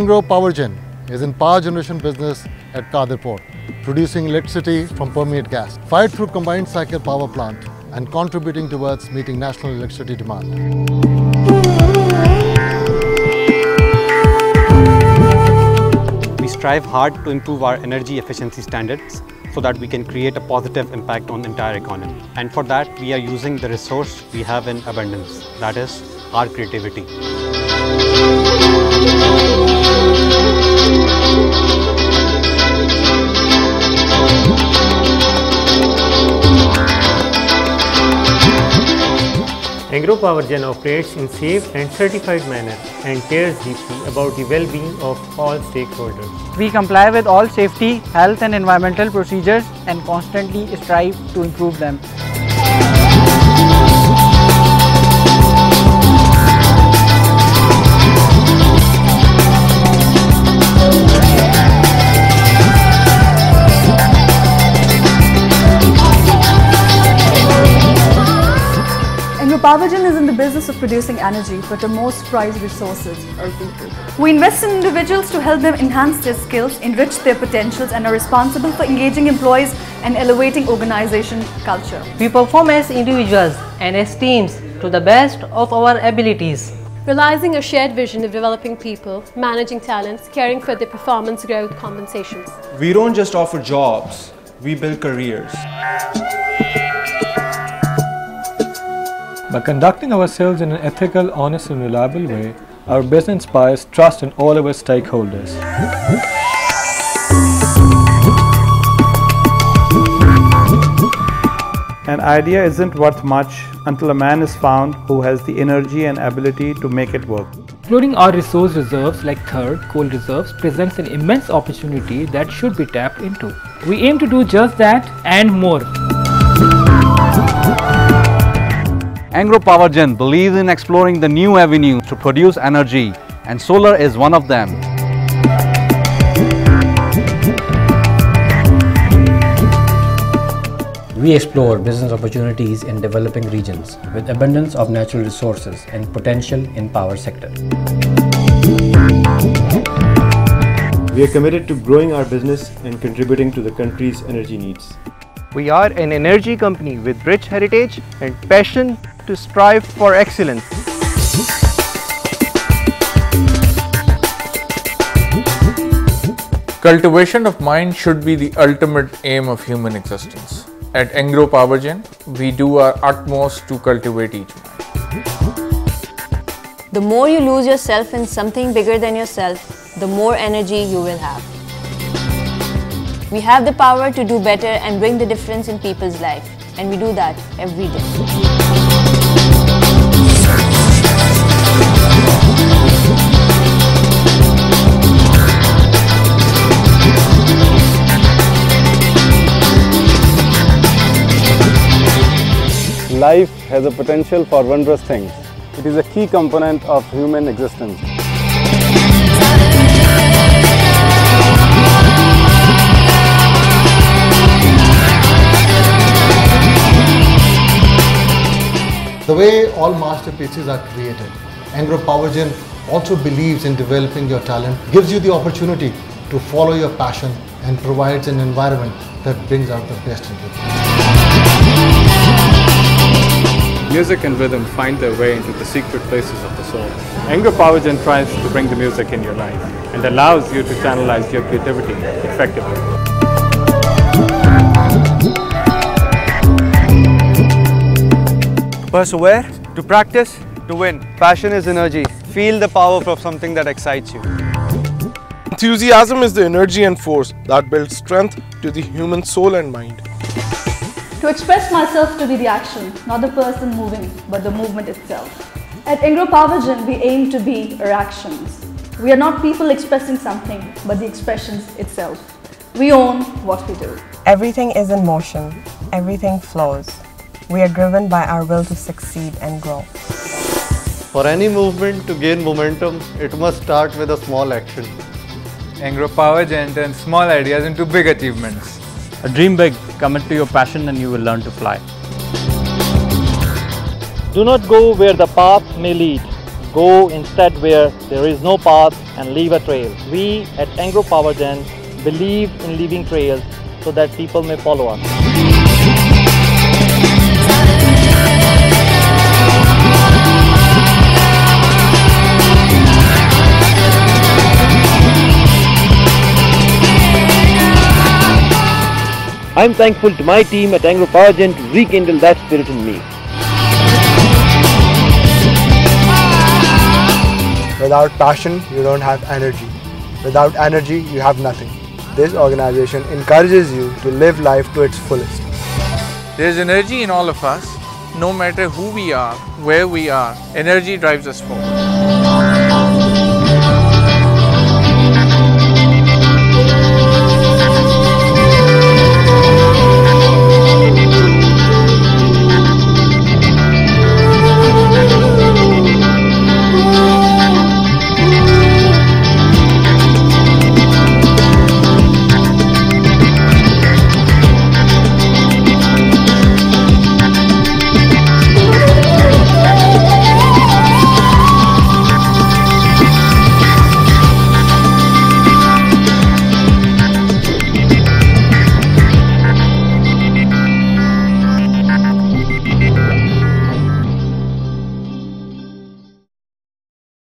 Engro Powergen is in power generation business at Kadirpur, producing electricity from permeate gas, fired through combined cycle power plant and contributing towards meeting national electricity demand. We strive hard to improve our energy efficiency standards so that we can create a positive impact on the entire economy. And for that, we are using the resource we have in abundance, that is our creativity. Engro Powergen operates in safe and certified manner and cares deeply about the well-being of all stakeholders. We comply with all safety, health and environmental procedures and constantly strive to improve them. Powergen is in the business of producing energy, but our most prized resources are people. We invest in individuals to help them enhance their skills, enrich their potentials, and are responsible for engaging employees and elevating organization culture. We perform as individuals and as teams to the best of our abilities. Realizing a shared vision of developing people, managing talents, caring for their performance growth compensations. We don't just offer jobs, we build careers. By conducting ourselves in an ethical, honest and reliable way, our business inspires trust in all of our stakeholders. An idea isn't worth much until a man is found who has the energy and ability to make it work. Exploring our resource reserves like Thar coal reserves presents an immense opportunity that should be tapped into. We aim to do just that and more. Engro Powergen believes in exploring the new avenues to produce energy and solar is one of them. We explore business opportunities in developing regions with abundance of natural resources and potential in power sector. We are committed to growing our business and contributing to the country's energy needs. We are an energy company with rich heritage and passion to strive for excellence. Cultivation of mind should be the ultimate aim of human existence. At Engro Powergen, we do our utmost to cultivate each mind. The more you lose yourself in something bigger than yourself, the more energy you will have. We have the power to do better and bring the difference in people's life, and we do that every day. Has a potential for wondrous things. It is a key component of human existence. The way all masterpieces are created, Engro Powergen also believes in developing your talent, gives you the opportunity to follow your passion and provides an environment that brings out the best in you. Music and rhythm find their way into the secret places of the soul. Engro Powergen tries to bring the music in your life and allows you to channelize your creativity effectively. Persevere, to practice, to win. Passion is energy. Feel the power of something that excites you. Enthusiasm is the energy and force that builds strength to the human soul and mind. To express myself to be the action, not the person moving, but the movement itself. At Engro Powergen, we aim to be our actions. We are not people expressing something, but the expressions itself. We own what we do. Everything is in motion. Everything flows. We are driven by our will to succeed and grow. For any movement to gain momentum, it must start with a small action. Engro Powergen turns small ideas into big achievements. A dream big, commit to your passion and you will learn to fly. Do not go where the path may lead. Go instead where there is no path and leave a trail. We at Engro Power Gen believe in leaving trails so that people may follow us. I'm thankful to my team at Engro Power Gen to rekindle that spirit in me. Without passion, you don't have energy. Without energy, you have nothing. This organization encourages you to live life to its fullest. There's energy in all of us. No matter who we are, where we are, energy drives us forward.